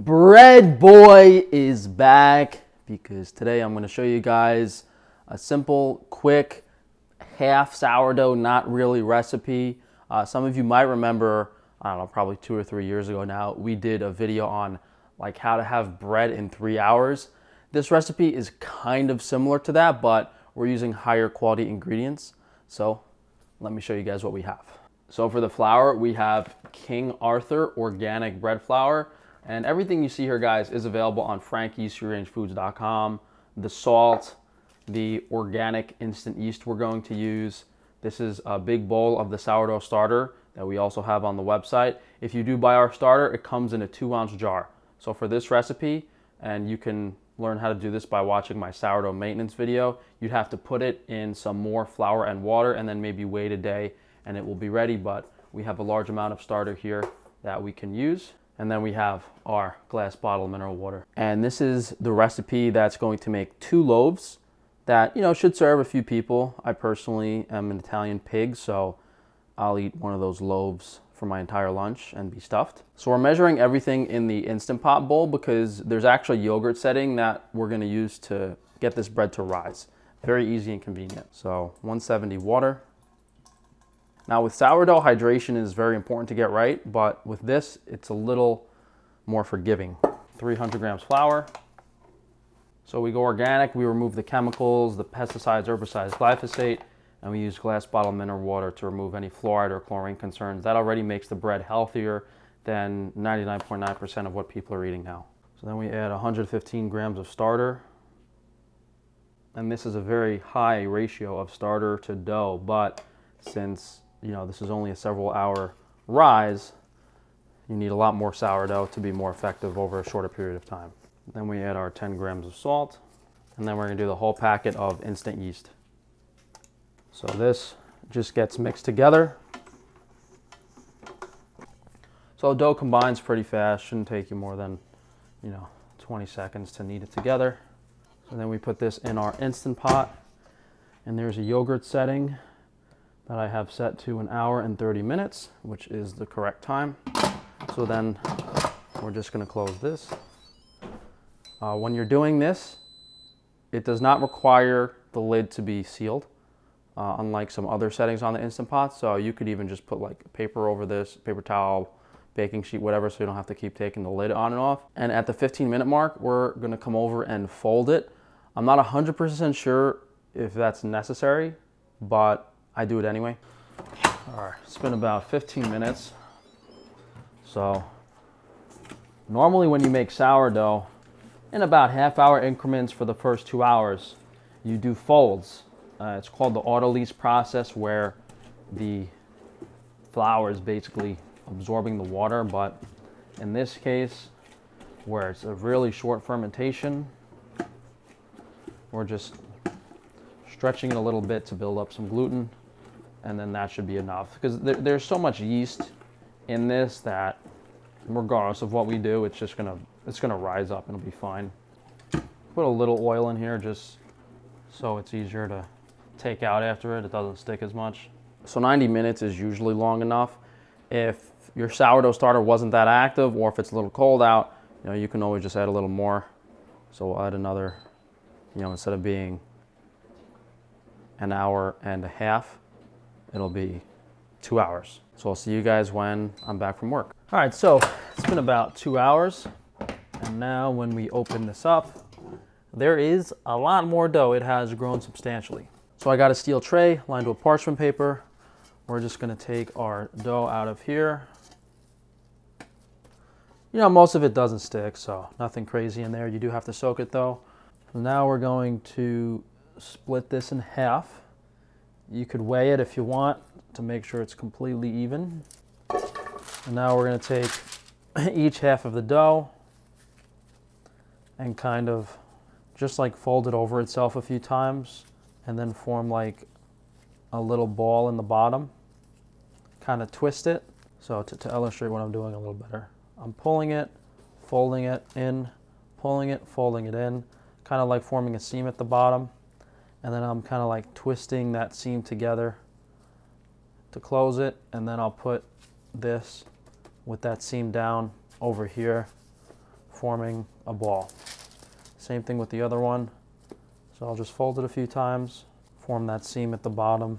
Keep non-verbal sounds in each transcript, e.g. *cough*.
Bread Boy is back because today I'm going to show you guys a simple, quick, half sourdough, not really recipe. Uh, some of you might remember, I don't know, probably two or three years ago now, we did a video on like how to have bread in three hours. This recipe is kind of similar to that, but we're using higher quality ingredients. So let me show you guys what we have. So for the flour, we have King Arthur organic bread flour. And everything you see here, guys, is available on frankiesfreerangefoods.com. The salt, the organic instant yeast we're going to use. This is a big bowl of the sourdough starter that we also have on the website. If you do buy our starter, it comes in a two ounce jar. So for this recipe, and you can learn how to do this by watching my sourdough maintenance video, you'd have to put it in some more flour and water and then maybe wait a day and it will be ready. But we have a large amount of starter here that we can use. And then we have our glass bottle mineral water. And this is the recipe that's going to make two loaves that, you know, should serve a few people. I personally am an Italian pig, so I'll eat one of those loaves for my entire lunch and be stuffed. So we're measuring everything in the Instant Pot bowl because there's actually yogurt setting that we're gonna use to get this bread to rise. Very easy and convenient. So 170 water, now with sourdough, hydration is very important to get right, but with this, it's a little more forgiving. 300 grams flour. So we go organic, we remove the chemicals, the pesticides, herbicides, glyphosate, and we use glass bottle mineral water to remove any fluoride or chlorine concerns. That already makes the bread healthier than 99.9% of what people are eating now. So then we add 115 grams of starter. And this is a very high ratio of starter to dough, but since you know, this is only a several hour rise, you need a lot more sourdough to be more effective over a shorter period of time. Then we add our 10 grams of salt, and then we're gonna do the whole packet of instant yeast. So this just gets mixed together. So dough combines pretty fast, shouldn't take you more than, you know, 20 seconds to knead it together. So then we put this in our Instant Pot, and there's a yogurt setting that I have set to an hour and 30 minutes, which is the correct time. So then we're just gonna close this. Uh, when you're doing this, it does not require the lid to be sealed, uh, unlike some other settings on the Instant Pot. So you could even just put like paper over this, paper towel, baking sheet, whatever, so you don't have to keep taking the lid on and off. And at the 15 minute mark, we're gonna come over and fold it. I'm not 100% sure if that's necessary, but I do it anyway. All right, it's been about 15 minutes. So normally when you make sourdough, in about half hour increments for the first two hours, you do folds. Uh, it's called the autolyse process where the flour is basically absorbing the water, but in this case, where it's a really short fermentation, we're just stretching it a little bit to build up some gluten and then that should be enough. Because there, there's so much yeast in this that regardless of what we do it's just gonna it's gonna rise up and it'll be fine. Put a little oil in here just so it's easier to take out after it. It doesn't stick as much. So 90 minutes is usually long enough. If your sourdough starter wasn't that active or if it's a little cold out you know you can always just add a little more. So we'll add another you know instead of being an hour and a half it'll be two hours. So I'll see you guys when I'm back from work. All right, so it's been about two hours. And now when we open this up, there is a lot more dough. It has grown substantially. So I got a steel tray lined with parchment paper. We're just gonna take our dough out of here. You know, most of it doesn't stick, so nothing crazy in there. You do have to soak it though. now we're going to split this in half. You could weigh it if you want to make sure it's completely even. And now we're going to take *clears throat* each half of the dough and kind of just like fold it over itself a few times and then form like a little ball in the bottom. Kind of twist it. So to, to illustrate what I'm doing a little better, I'm pulling it, folding it in, pulling it, folding it in, kind of like forming a seam at the bottom and then I'm kind of like twisting that seam together to close it and then I'll put this with that seam down over here forming a ball. Same thing with the other one. So I'll just fold it a few times, form that seam at the bottom,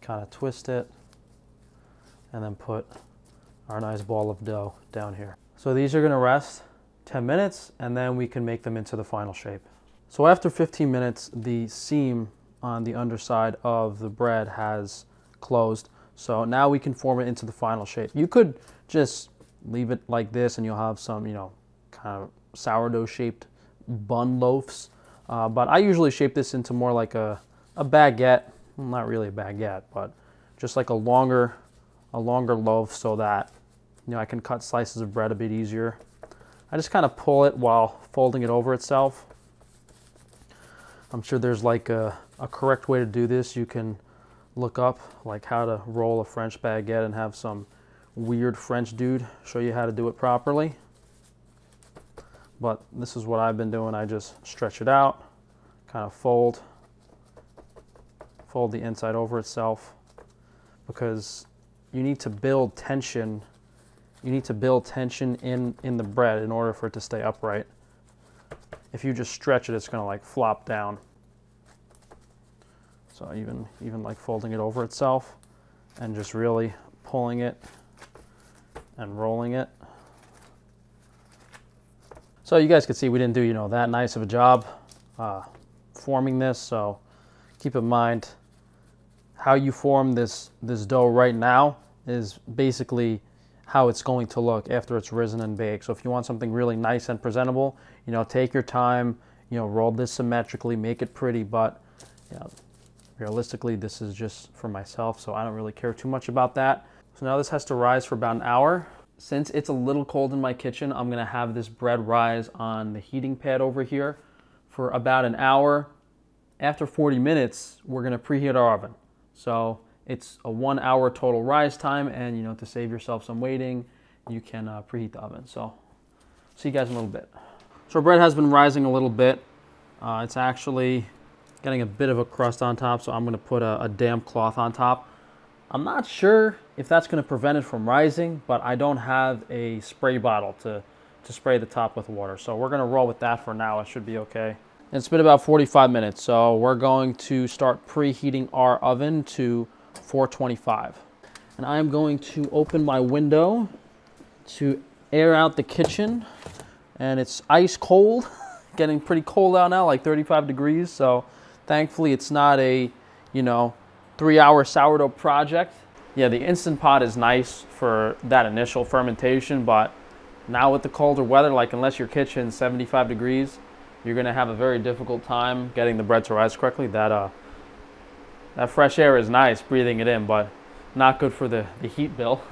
kind of twist it, and then put our nice ball of dough down here. So these are gonna rest 10 minutes and then we can make them into the final shape. So after 15 minutes, the seam on the underside of the bread has closed. So now we can form it into the final shape. You could just leave it like this and you'll have some, you know, kind of sourdough shaped bun loaves. Uh, but I usually shape this into more like a, a baguette. Well, not really a baguette, but just like a longer, a longer loaf so that, you know, I can cut slices of bread a bit easier. I just kind of pull it while folding it over itself. I'm sure there's like a, a correct way to do this. You can look up like how to roll a French baguette and have some weird French dude show you how to do it properly. But this is what I've been doing. I just stretch it out, kind of fold, fold the inside over itself because you need to build tension. You need to build tension in, in the bread in order for it to stay upright. If you just stretch it, it's gonna like flop down. So even, even like folding it over itself and just really pulling it and rolling it. So you guys can see we didn't do, you know, that nice of a job uh, forming this. So keep in mind how you form this, this dough right now is basically how it's going to look after it's risen and baked. So if you want something really nice and presentable, you know, take your time, you know, roll this symmetrically, make it pretty, but you know, Realistically, this is just for myself, so I don't really care too much about that. So now this has to rise for about an hour. Since it's a little cold in my kitchen, I'm gonna have this bread rise on the heating pad over here for about an hour. After 40 minutes, we're gonna preheat our oven. So it's a one hour total rise time and you know, to save yourself some waiting, you can uh, preheat the oven. So see you guys in a little bit. So bread has been rising a little bit. Uh, it's actually getting a bit of a crust on top, so I'm going to put a, a damp cloth on top. I'm not sure if that's going to prevent it from rising, but I don't have a spray bottle to, to spray the top with water. So we're going to roll with that for now. It should be okay. It's been about 45 minutes, so we're going to start preheating our oven to 425. And I'm going to open my window to air out the kitchen. And it's ice cold, *laughs* getting pretty cold out now, like 35 degrees. So Thankfully, it's not a, you know, three hour sourdough project. Yeah, the Instant Pot is nice for that initial fermentation, but now with the colder weather, like unless your kitchen's 75 degrees, you're gonna have a very difficult time getting the bread to rise correctly. That, uh, that fresh air is nice, breathing it in, but not good for the, the heat bill.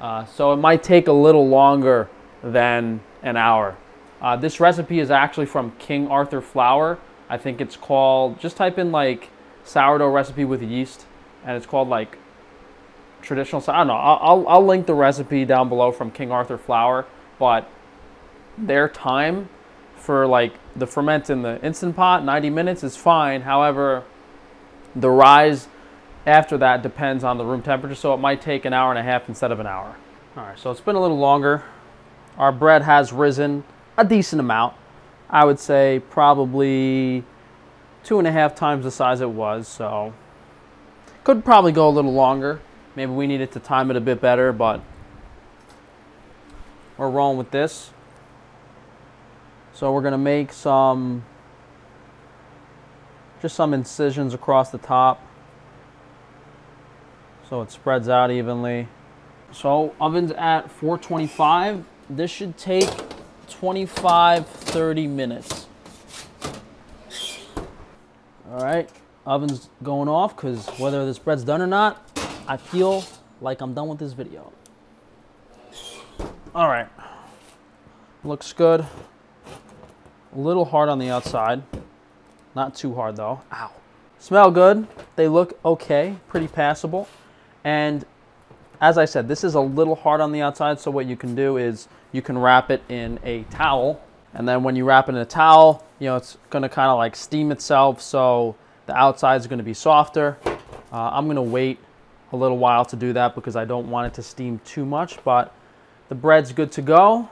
Uh, so it might take a little longer than an hour. Uh, this recipe is actually from King Arthur Flour. I think it's called, just type in like sourdough recipe with yeast, and it's called like traditional, I don't know, I'll, I'll link the recipe down below from King Arthur Flour, but their time for like the ferment in the Instant Pot, 90 minutes is fine. However, the rise after that depends on the room temperature, so it might take an hour and a half instead of an hour. All right, so it's been a little longer. Our bread has risen a decent amount. I would say probably two and a half times the size it was. So could probably go a little longer. Maybe we needed to time it a bit better, but we're rolling with this. So we're going to make some, just some incisions across the top so it spreads out evenly. So oven's at 425. This should take 25, 30 minutes. All right, oven's going off because whether this bread's done or not, I feel like I'm done with this video. All right, looks good. A little hard on the outside. Not too hard though. Ow. Smell good. They look okay, pretty passable. And as I said, this is a little hard on the outside, so what you can do is you can wrap it in a towel. And then when you wrap it in a towel, you know, it's gonna kind of like steam itself, so the outside is gonna be softer. Uh, I'm gonna wait a little while to do that because I don't want it to steam too much, but the bread's good to go.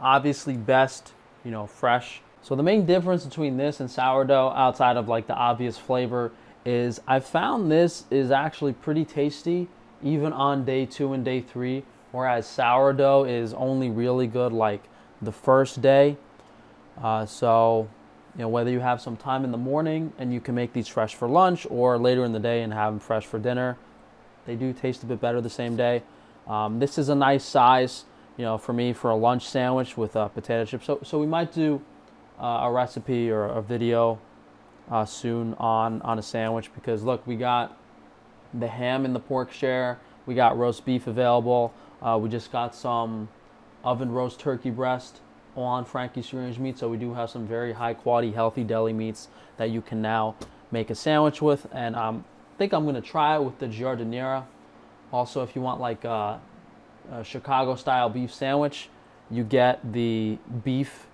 obviously best, you know, fresh. So the main difference between this and sourdough outside of like the obvious flavor is I found this is actually pretty tasty even on day two and day three, whereas sourdough is only really good like the first day. Uh, so, you know, whether you have some time in the morning and you can make these fresh for lunch or later in the day and have them fresh for dinner, they do taste a bit better the same day. Um, this is a nice size, you know, for me for a lunch sandwich with a potato chip. So, so we might do uh, a recipe or a video uh, soon on on a sandwich because look, we got the ham and the pork share. We got roast beef available. Uh, we just got some oven roast turkey breast on Frankie's Range Meat. So we do have some very high quality, healthy deli meats that you can now make a sandwich with. And um, I think I'm to try it with the giardiniera. Also, if you want like a, a Chicago style beef sandwich, you get the beef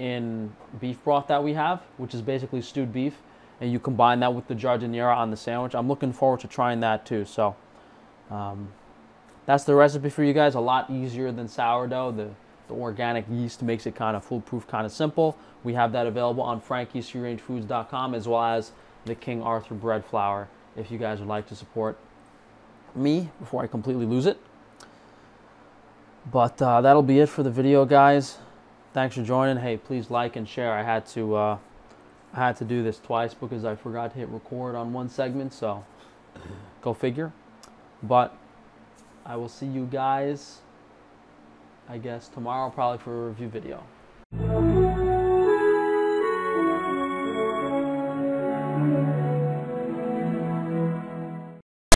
in beef broth that we have, which is basically stewed beef, and you combine that with the giardiniera on the sandwich. I'm looking forward to trying that too. So um, that's the recipe for you guys. A lot easier than sourdough. The, the organic yeast makes it kind of foolproof, kind of simple. We have that available on frankiesfreerangefoods.com as well as the King Arthur bread flour if you guys would like to support me before I completely lose it. But uh, that'll be it for the video, guys thanks for joining. Hey, please like and share. I had to uh, I had to do this twice because I forgot to hit record on one segment, so *laughs* go figure. But I will see you guys, I guess, tomorrow probably for a review video.